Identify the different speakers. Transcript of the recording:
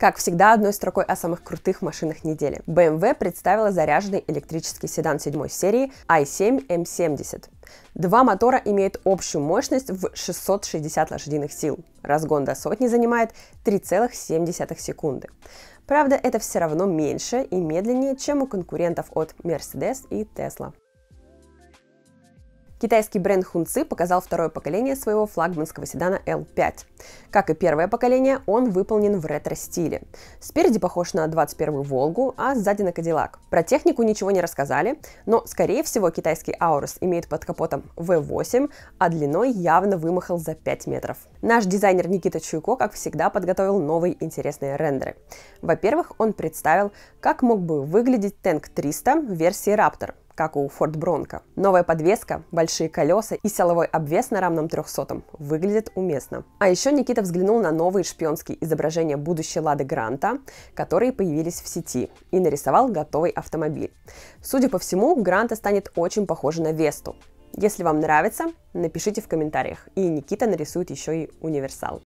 Speaker 1: Как всегда, одной строкой о самых крутых машинах недели. BMW представила заряженный электрический седан седьмой серии i7 M70. Два мотора имеют общую мощность в 660 лошадиных сил. Разгон до сотни занимает 3,7 секунды. Правда, это все равно меньше и медленнее, чем у конкурентов от Mercedes и Tesla. Китайский бренд Хунци показал второе поколение своего флагманского седана L5. Как и первое поколение, он выполнен в ретро-стиле. Спереди похож на 21-ю Волгу, а сзади на Кадиллак. Про технику ничего не рассказали, но, скорее всего, китайский Аурус имеет под капотом V8, а длиной явно вымахал за 5 метров. Наш дизайнер Никита Чуйко, как всегда, подготовил новые интересные рендеры. Во-первых, он представил, как мог бы выглядеть Tank 300 в версии Raptor, как у Ford Bronco. Новая подвеска, большие колеса и силовой обвес на рамном 300 выглядят уместно. А еще Никита взглянул на новые шпионские изображения будущей Лады Гранта, которые появились в сети, и нарисовал готовый автомобиль. Судя по всему, Гранта станет очень похожа на Весту. Если вам нравится, напишите в комментариях, и Никита нарисует еще и универсал.